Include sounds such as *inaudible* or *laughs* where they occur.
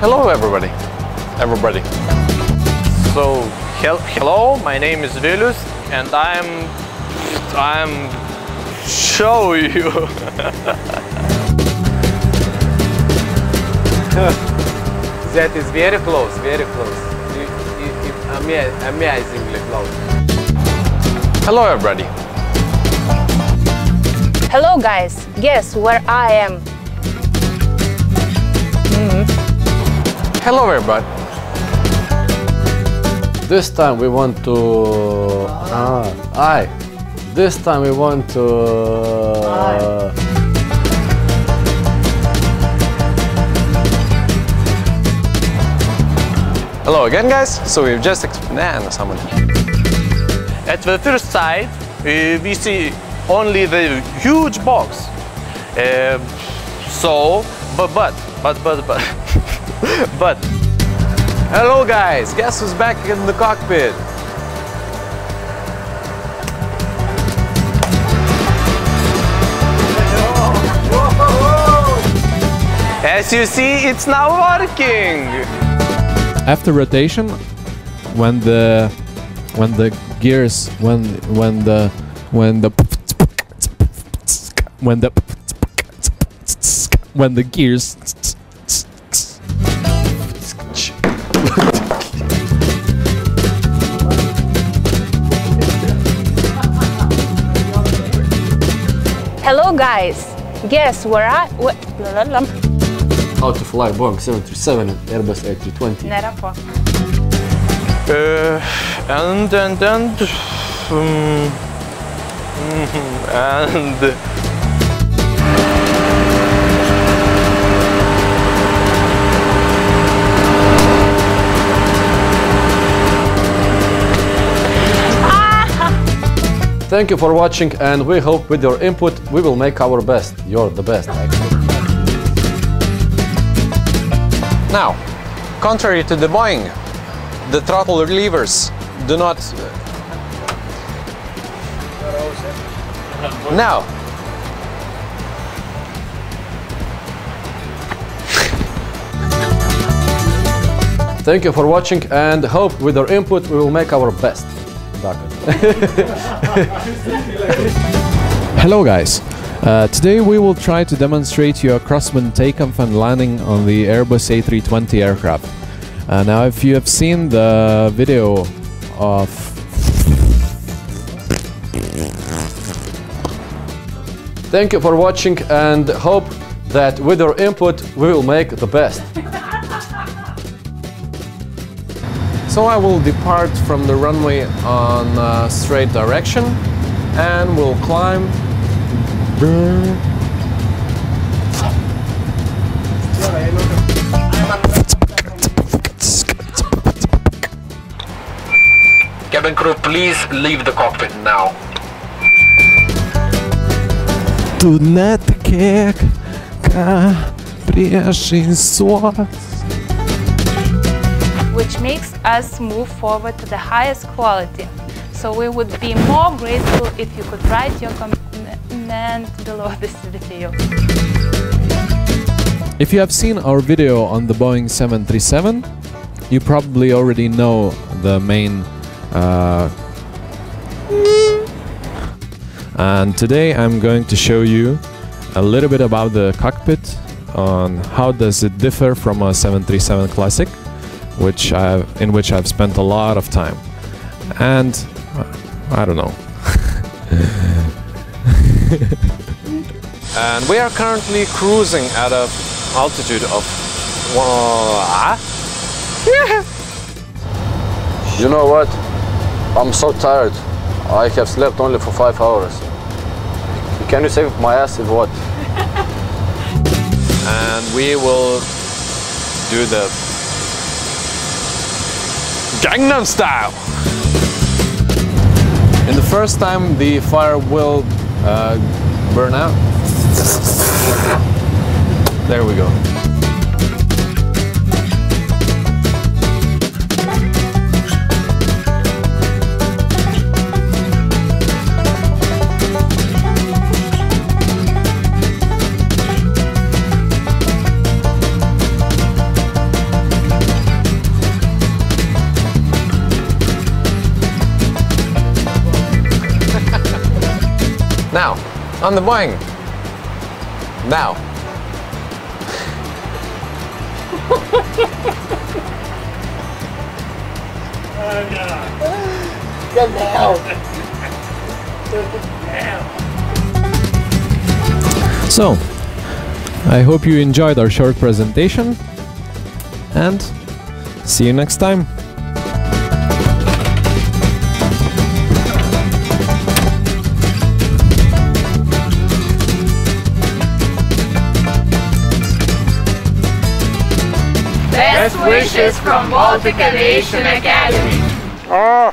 Hello everybody. Everybody. So, hel hello, my name is Vilius and I'm I'm show you. *laughs* That is very close, very close. You, you, you, ama- amazingly close. Hello everybody. Hello guys, guess where I am? Hello everybody. This time we want to. Ah, I. This time we want to. uh, Hello again guys. So we've just exp- nah, no, someone. At the first sight, uh, we see only the huge box. Uh, so, but but but but but *laughs* but. Hello guys. Guess who's back in the cockpit? As you see, it's now working. after rotation when the when the gears when when the when the when the when the gears guys, guess where I... Wh Lalalala. How to fly Boeing 737 and Airbus A320. Nėra ko. Uh, and and and *laughs* um, *laughs* and Thank you for watching, and we hope with your input we will make our best. You're the best, now, contrary to the Boeing, the throttle levers do not. Now. Thank you for watching, and hope with your input we will make our best. Hello guys! Uh, today we will try to demonstrate your a crosswind takeoff and landing on the Airbus A320 aircraft. Uh, now if you have seen the video of Thank you for watching, and hope that with your input we will make the best. So I will depart from the runway on a straight direction and will climb. Cabin crew, please leave the cockpit now. Tu netikėk, ką priešais which makes us move forward to the highest quality. So we would be more grateful if you could write your comment below this video. If you have seen our video on the Boeing 737, you probably already know the main. Uh, and today I'm going to show you a little bit about the cockpit on how does it differ from a 737 Classic, which I've, in which I've spent a lot of time. And uh, I don't know. *laughs* And we are currently cruising at a altitude of uh, *laughs* You know what? I'm so tired. I have slept only for five hours. Can you save my ass if what? *laughs* and we will do the Gangnam style. In the first time, the fire will uh, burn out. There we go. Now, on the Boeing. Now. So, I hope you enjoyed our short presentation and see you next time. Wishes from Baltic Aviation Academy. Oh.